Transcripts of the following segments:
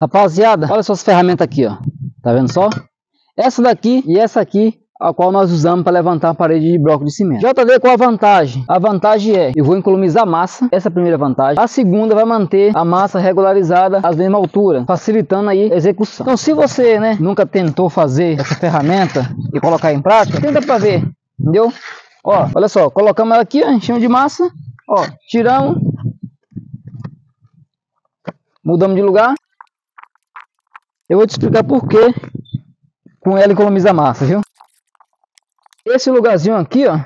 Rapaziada, olha só as ferramentas aqui, ó. Tá vendo só? Essa daqui e essa aqui a qual nós usamos para levantar a parede de bloco de cimento. JD qual a vantagem? A vantagem é, eu vou economizar massa, essa é a primeira vantagem. A segunda vai manter a massa regularizada à mesma altura, facilitando aí a execução. Então se você, né, nunca tentou fazer essa ferramenta e colocar em prática, tenta para ver, entendeu? Ó, olha só, colocamos ela aqui, enchemos de massa, ó, tiramos, mudamos de lugar. Eu vou te explicar por que com ela economiza massa, viu? Esse lugarzinho aqui, ó,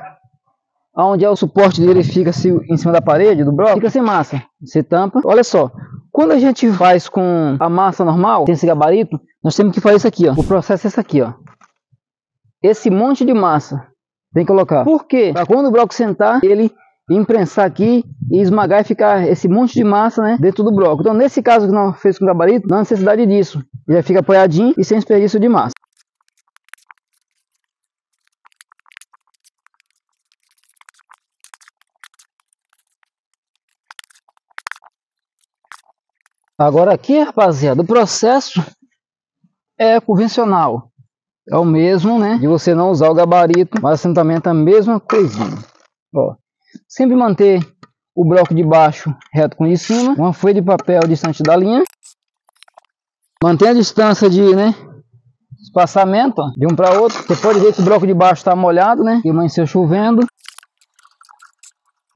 onde é o suporte dele fica em cima da parede do bloco, fica sem massa. Você tampa. Olha só, quando a gente faz com a massa normal, tem esse gabarito, nós temos que fazer isso aqui, ó. O processo é esse aqui, ó. Esse monte de massa tem que colocar. Por quê? Para quando o bloco sentar, ele imprensar aqui e esmagar e ficar esse monte de massa né, dentro do bloco. Então, nesse caso que nós fez com gabarito, não há necessidade disso. Já fica apoiadinho e sem desperdício de massa. Agora aqui, rapaziada, o processo é convencional. É o mesmo, né? De você não usar o gabarito, mas assentamento é a mesma coisinha. Ó, sempre manter o bloco de baixo reto com o de cima, uma folha de papel distante da linha. Mantenha a distância de, né, espaçamento, ó, de um para outro. Você pode ver que o bloco de baixo está molhado, né? E amanheceu chovendo.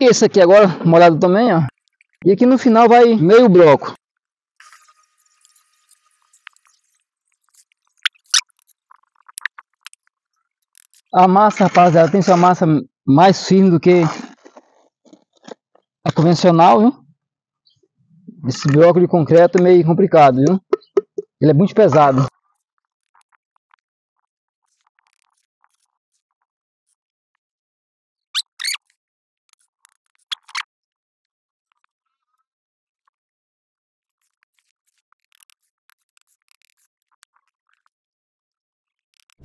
Esse aqui agora molhado também, ó. E aqui no final vai meio bloco. A massa, rapaziada, tem sua massa mais firme do que convencional, viu? Esse bloco de concreto é meio complicado, viu? Ele é muito pesado.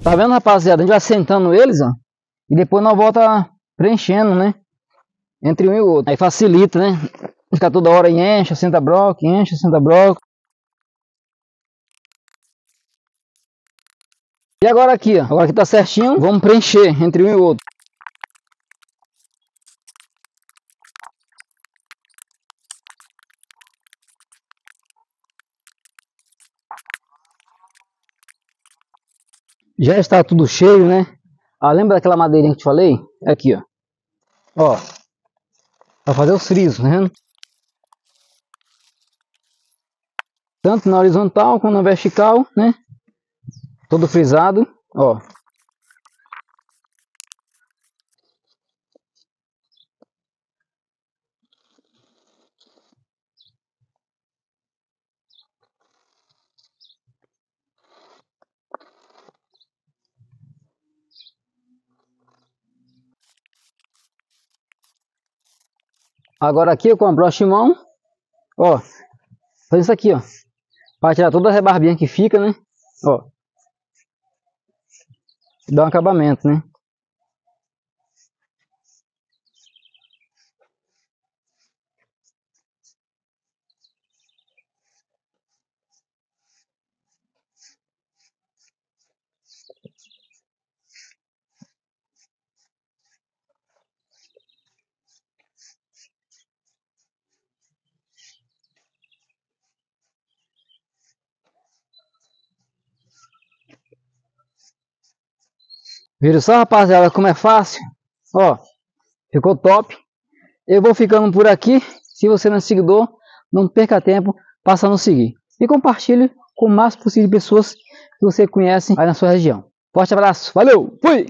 Tá vendo, rapaziada? A gente vai sentando eles, ó. E depois nós volta preenchendo, né? Entre um e o outro. Aí facilita, né? Ficar toda hora e enche, senta bloco, enche, senta bloco. E agora aqui, ó. Agora que tá certinho, vamos preencher entre um e outro. já está tudo cheio, né? Ah, lembra daquela madeirinha que te falei? Aqui, ó. Ó. Para fazer os frisos, né? Tanto na horizontal como na vertical, né? Todo frisado, ó. Agora aqui com a broche mão, ó, faz isso aqui, ó, para tirar toda a rebarbinha que fica, né, ó, dá um acabamento, né. Viram só, rapaziada, como é fácil? Ó, ficou top. Eu vou ficando por aqui. Se você não é seguidor, não perca tempo, passa a nos seguir. E compartilhe com o máximo possível de pessoas que você conhece aí na sua região. Forte abraço, valeu, fui!